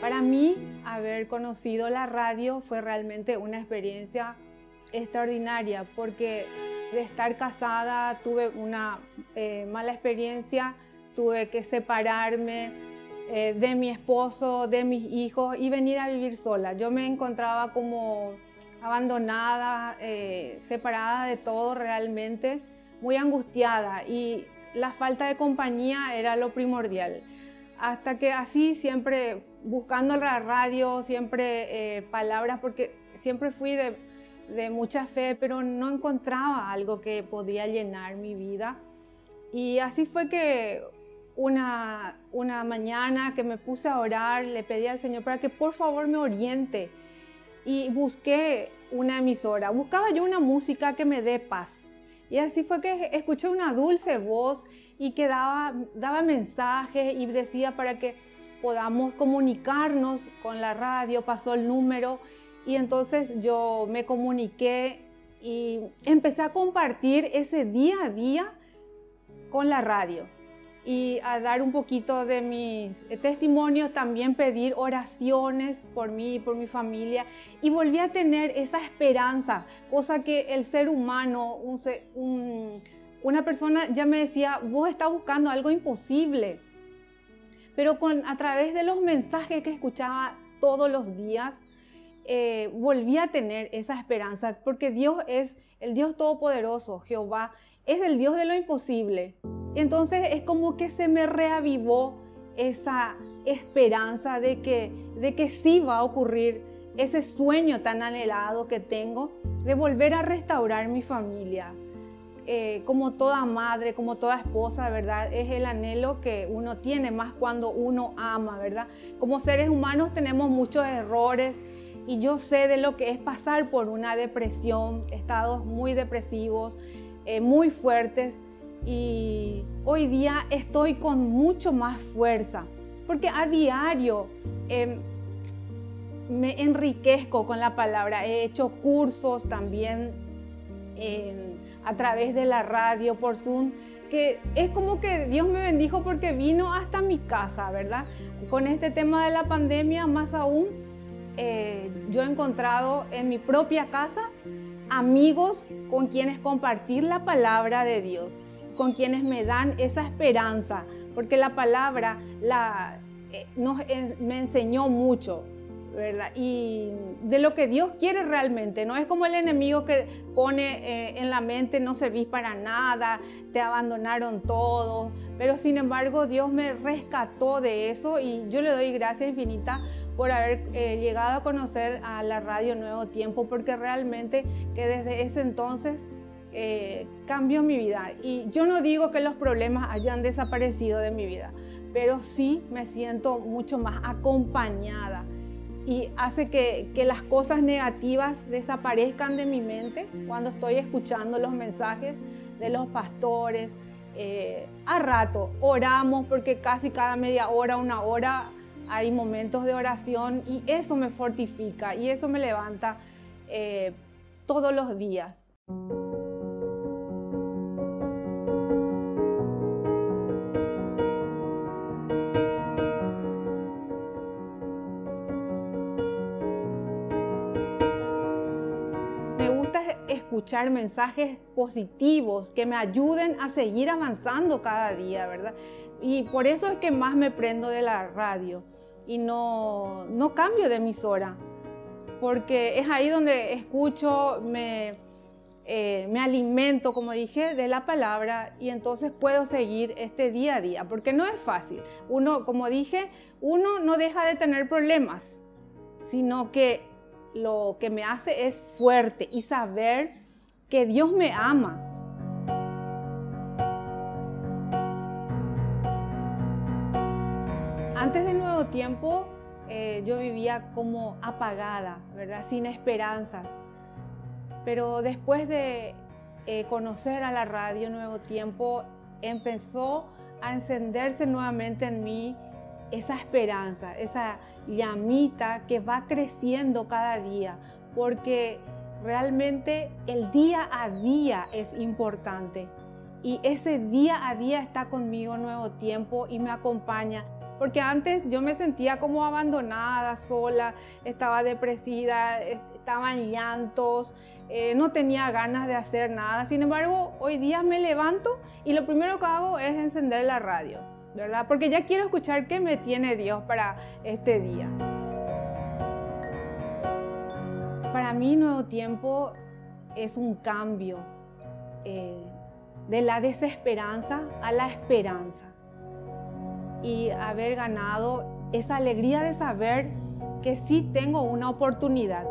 Para mí, haber conocido la radio fue realmente una experiencia extraordinaria porque de estar casada tuve una eh, mala experiencia, tuve que separarme eh, de mi esposo, de mis hijos y venir a vivir sola. Yo me encontraba como abandonada, eh, separada de todo realmente, muy angustiada y la falta de compañía era lo primordial. Hasta que así siempre buscando la radio, siempre palabras, porque siempre fui de de mucha fe, pero no encontraba algo que podía llenar mi vida. Y así fue que una, una mañana que me puse a orar, le pedí al Señor para que por favor me oriente. Y busqué una emisora, buscaba yo una música que me dé paz. Y así fue que escuché una dulce voz y que daba, daba mensajes y decía para que podamos comunicarnos con la radio, pasó el número. Y entonces yo me comuniqué y empecé a compartir ese día a día con la radio y a dar un poquito de mis testimonios, también pedir oraciones por mí y por mi familia y volví a tener esa esperanza, cosa que el ser humano, una persona ya me decía, vos estás buscando algo imposible, pero con, a través de los mensajes que escuchaba todos los días, eh, volví a tener esa esperanza, porque Dios es el Dios todopoderoso, Jehová, es el Dios de lo imposible. Entonces es como que se me reavivó esa esperanza de que, de que sí va a ocurrir ese sueño tan anhelado que tengo de volver a restaurar mi familia. Eh, como toda madre, como toda esposa, ¿verdad? Es el anhelo que uno tiene más cuando uno ama, ¿verdad? Como seres humanos tenemos muchos errores, y yo sé de lo que es pasar por una depresión, estados muy depresivos, eh, muy fuertes y hoy día estoy con mucho más fuerza porque a diario em, me enriquezco con la palabra, he hecho cursos también a través de la radio por Zoom que es como que Dios me bendijo porque vino hasta mi casa, ¿verdad? Con este tema de la pandemia más aún eh, yo he encontrado en mi propia casa amigos con quienes compartir la palabra de Dios, con quienes me dan esa esperanza, porque la palabra la, eh, me enseñó mucho. Y de lo que Dios quiere realmente, no es como el enemigo que pone eh, en la mente no servís para nada, te abandonaron todos, pero sin embargo Dios me rescató de eso y yo le doy gracias infinita por haber eh, llegado a conocer a la radio Nuevo Tiempo, porque realmente que desde ese entonces eh, cambió mi vida. Y yo no digo que los problemas hayan desaparecido de mi vida, pero sí me siento mucho más acompañada y hace que, que, las cosas negativas desaparezcan de mi mente cuando estoy escuchando los mensajes de los pastores. Eh, a rato oramos porque casi cada media hora, una hora hay momentos de oración y eso me fortifica y eso me levanta eh, todos los días. Escuchar mensajes positivos que me ayuden a seguir avanzando cada día, ¿verdad? Y por eso es que más me prendo de la radio y no, no cambio de emisora, porque es ahí donde escucho, me, eh, me alimento, como dije, de la palabra y entonces puedo seguir este día a día, porque no es fácil. Uno, como dije, uno no deja de tener problemas, sino que lo que me hace es fuerte y saber que Dios me ama Antes del nuevo tiempo eh, yo vivía como apagada, ¿verdad? Sin esperanzas. Pero después de eh, conocer a la radio Nuevo Tiempo, empezó a encenderse nuevamente en mí esa esperanza, esa llamita que va creciendo cada día, porque realmente el día a día es importante. Y ese día a día está conmigo Nuevo Tiempo y me acompaña porque antes yo me sentía como abandonada, sola, estaba depresiva, estaba en llantos, eh, no tenía ganas de hacer nada. Sin embargo, hoy día me levanto y lo primero que hago es encender la radio, ¿verdad? Porque ya quiero escuchar qué me tiene Dios para este día. Para mí, Nuevo Tiempo es un cambio eh, de la desesperanza a la esperanza. Y haber ganado esa alegría de saber que sí tengo una oportunidad